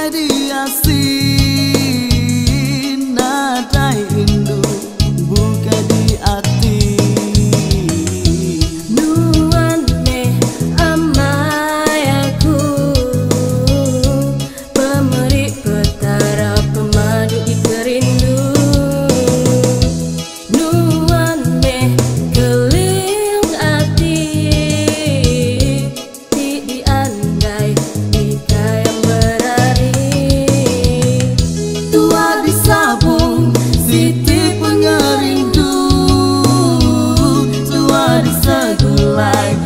seria assim. like